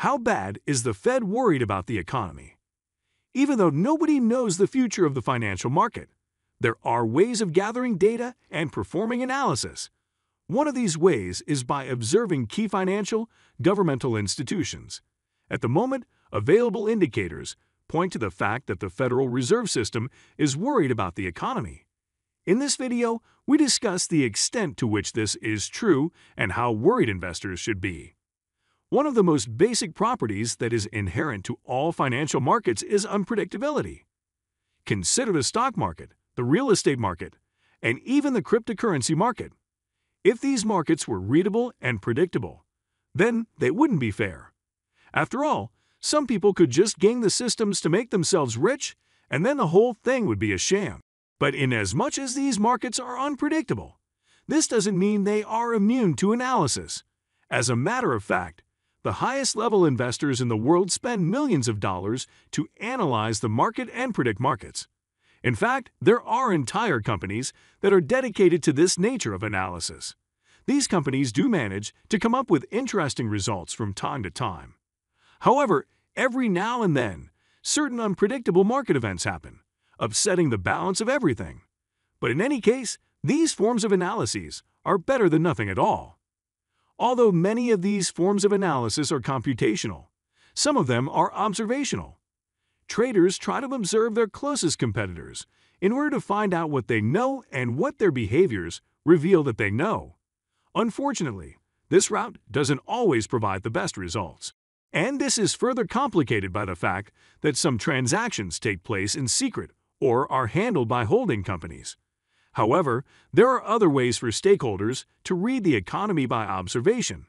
How bad is the Fed worried about the economy? Even though nobody knows the future of the financial market, there are ways of gathering data and performing analysis. One of these ways is by observing key financial, governmental institutions. At the moment, available indicators point to the fact that the Federal Reserve System is worried about the economy. In this video, we discuss the extent to which this is true and how worried investors should be. One of the most basic properties that is inherent to all financial markets is unpredictability. Consider the stock market, the real estate market, and even the cryptocurrency market. If these markets were readable and predictable, then they wouldn't be fair. After all, some people could just gang the systems to make themselves rich, and then the whole thing would be a sham. But inasmuch as these markets are unpredictable, this doesn't mean they are immune to analysis. As a matter of fact, the highest level investors in the world spend millions of dollars to analyze the market and predict markets. In fact, there are entire companies that are dedicated to this nature of analysis. These companies do manage to come up with interesting results from time to time. However, every now and then, certain unpredictable market events happen, upsetting the balance of everything. But in any case, these forms of analyses are better than nothing at all. Although many of these forms of analysis are computational, some of them are observational. Traders try to observe their closest competitors in order to find out what they know and what their behaviors reveal that they know. Unfortunately, this route doesn't always provide the best results. And this is further complicated by the fact that some transactions take place in secret or are handled by holding companies. However, there are other ways for stakeholders to read the economy by observation.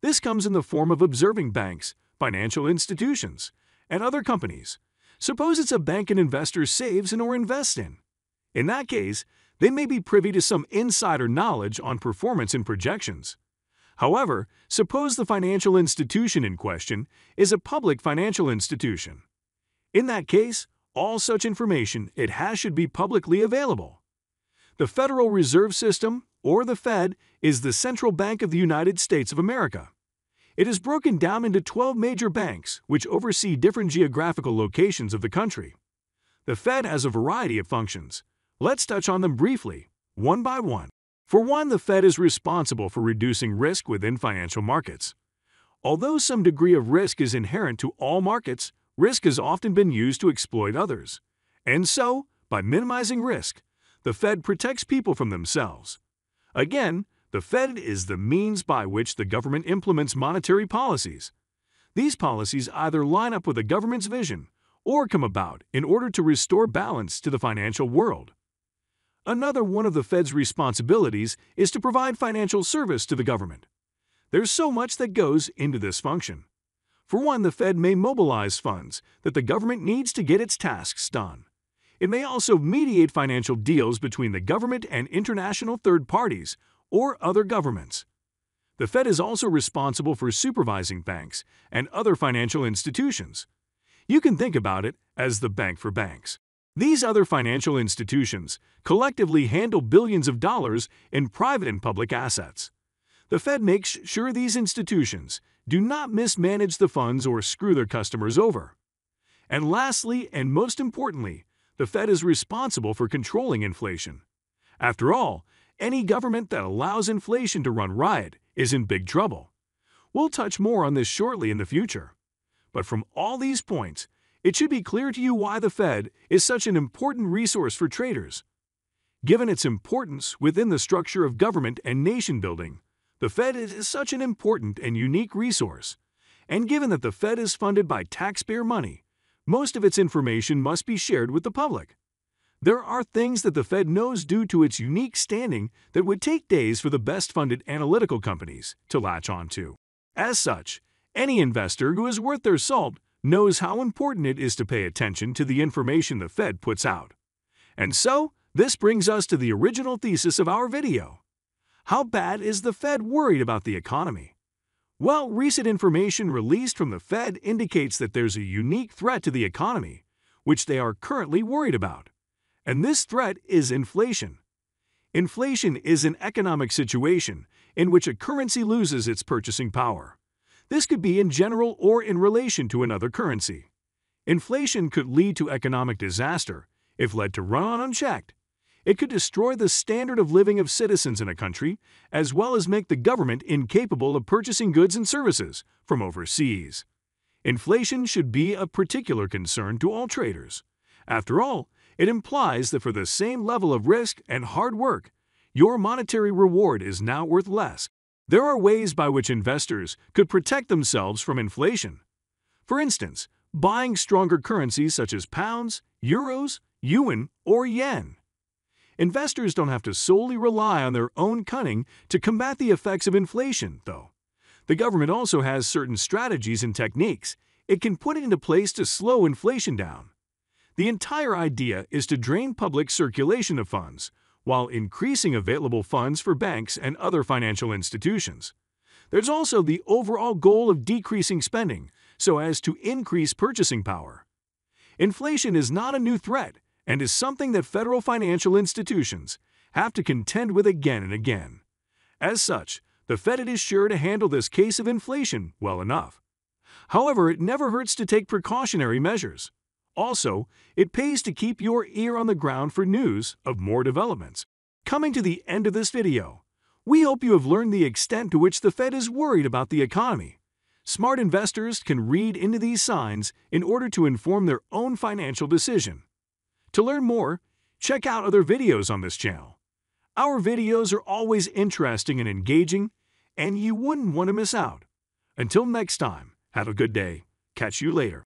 This comes in the form of observing banks, financial institutions, and other companies. Suppose it's a bank an investor saves in or invests in. In that case, they may be privy to some insider knowledge on performance and projections. However, suppose the financial institution in question is a public financial institution. In that case, all such information it has should be publicly available. The Federal Reserve System, or the Fed, is the central bank of the United States of America. It is broken down into 12 major banks which oversee different geographical locations of the country. The Fed has a variety of functions. Let's touch on them briefly, one by one. For one, the Fed is responsible for reducing risk within financial markets. Although some degree of risk is inherent to all markets, risk has often been used to exploit others. And so, by minimizing risk, the Fed protects people from themselves. Again, the Fed is the means by which the government implements monetary policies. These policies either line up with the government's vision or come about in order to restore balance to the financial world. Another one of the Fed's responsibilities is to provide financial service to the government. There's so much that goes into this function. For one, the Fed may mobilize funds that the government needs to get its tasks done. It may also mediate financial deals between the government and international third parties or other governments. The Fed is also responsible for supervising banks and other financial institutions. You can think about it as the bank for banks. These other financial institutions collectively handle billions of dollars in private and public assets. The Fed makes sure these institutions do not mismanage the funds or screw their customers over. And lastly, and most importantly, the Fed is responsible for controlling inflation. After all, any government that allows inflation to run riot is in big trouble. We'll touch more on this shortly in the future. But from all these points, it should be clear to you why the Fed is such an important resource for traders. Given its importance within the structure of government and nation building, the Fed is such an important and unique resource. And given that the Fed is funded by taxpayer money, most of its information must be shared with the public. There are things that the Fed knows due to its unique standing that would take days for the best funded analytical companies to latch onto. As such, any investor who is worth their salt knows how important it is to pay attention to the information the Fed puts out. And so, this brings us to the original thesis of our video. How bad is the Fed worried about the economy? Well, recent information released from the Fed indicates that there's a unique threat to the economy, which they are currently worried about. And this threat is inflation. Inflation is an economic situation in which a currency loses its purchasing power. This could be in general or in relation to another currency. Inflation could lead to economic disaster if led to run unchecked. It could destroy the standard of living of citizens in a country, as well as make the government incapable of purchasing goods and services from overseas. Inflation should be a particular concern to all traders. After all, it implies that for the same level of risk and hard work, your monetary reward is now worth less. There are ways by which investors could protect themselves from inflation. For instance, buying stronger currencies such as pounds, euros, yuan, or yen. Investors don't have to solely rely on their own cunning to combat the effects of inflation, though. The government also has certain strategies and techniques it can put into place to slow inflation down. The entire idea is to drain public circulation of funds while increasing available funds for banks and other financial institutions. There's also the overall goal of decreasing spending so as to increase purchasing power. Inflation is not a new threat and is something that federal financial institutions have to contend with again and again. As such, the Fed is sure to handle this case of inflation well enough. However, it never hurts to take precautionary measures. Also, it pays to keep your ear on the ground for news of more developments. Coming to the end of this video, we hope you have learned the extent to which the Fed is worried about the economy. Smart investors can read into these signs in order to inform their own financial decision. To learn more, check out other videos on this channel. Our videos are always interesting and engaging, and you wouldn't want to miss out. Until next time, have a good day. Catch you later.